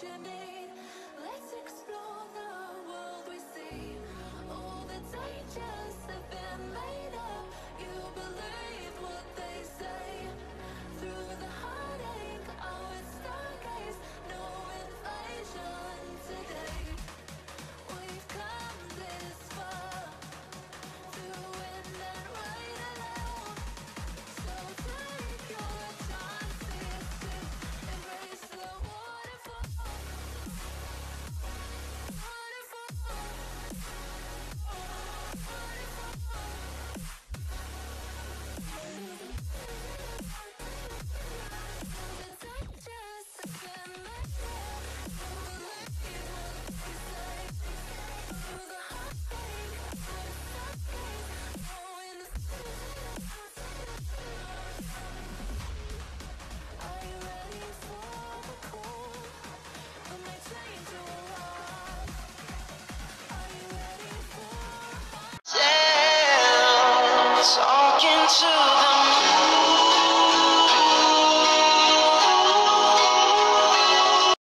Let's explore the world we see. All the dangers that.